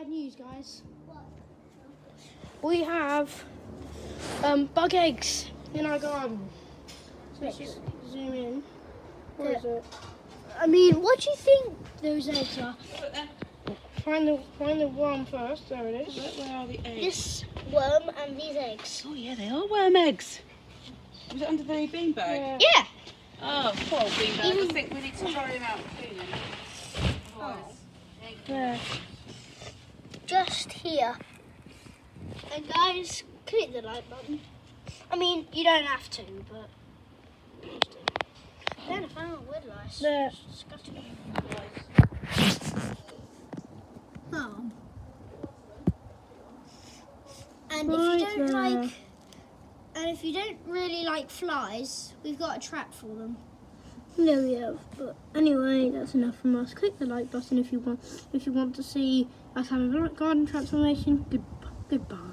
bad news, guys. We have um, bug eggs in our garden. So let's just zoom in. Where is it? I mean, what do you think those eggs are? Find the find the worm first. There it is. Where, where are the eggs? This worm and these eggs. Oh yeah, they are worm eggs. Was it under the beanbag? Yeah. Yeah. Oh, poor beanbag. I think we need to try him out him. Just here. And guys, click the like button. I mean, you don't have to, but. Then I found wood lice. Oh. And if you don't uh, like, and if you don't really like flies, we've got a trap for them. There we have. But anyway, that's enough from us. Click the like button if you want if you want to see us have a garden transformation. Good goodbye.